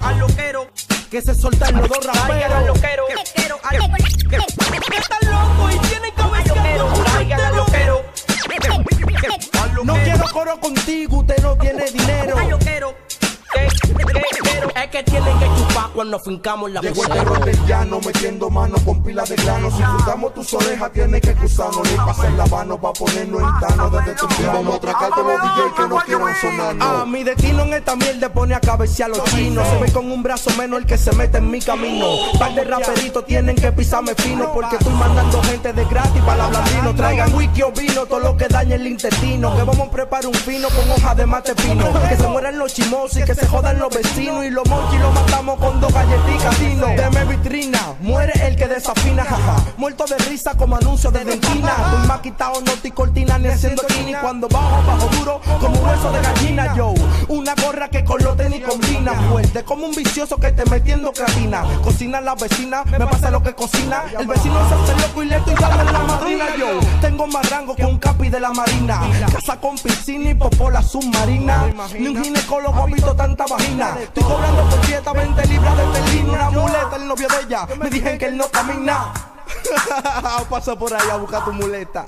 Al loquero. Que se soltan los dos al raperos. loquero. Al loquero. Están locos y tienen cabeza al loquero. No quiero coro contigo, usted no tiene dinero. Al loquero. Chupar cuando fincamos la Llegó el terror del llano, metiendo mano con pila de grano. Si juntamos tus orejas, tienes que cruzarnos. Ni pasar la mano pa' ponernos en tano desde temprano. Vamos a atracar todos los DJ que no quieran sonar. Ah, no. mi destino en esta mierda pone a cabecear los chinos. Se ve con un brazo menos el que se mete en mi camino. Par de raperitos tienen que pisarme fino. Porque estoy mandando gente de gratis para la blandino. Traigan whisky o vino, todo lo que dañe el intestino. Que vamos a preparar un pino con hoja de mate pino. Que se mueran los chimosos y que se jodan los vecinos. Y los monchis los matamos con dos que desafina. jaja. Muerto de risa como anuncio de dentina. Estoy más quitado, no estoy cortina ni haciendo chini. Cuando bajo, bajo duro como hueso de gallina, yo. Una gorra que con los tenis combina. Fuerte como un vicioso que te metiendo creatina. Cocina la vecina, me pasa lo que cocina. El vecino se hace loco y le estoy dando en la madrina, yo. Tengo más rango que un capi de la marina. Casa con piscina y popola submarina. Ni un ginecólogo ha visto tanta vagina. Estoy cobrando por dieta 20 libras Me dijeron que él no camina. Pasa por ahí a buscar tu muleta.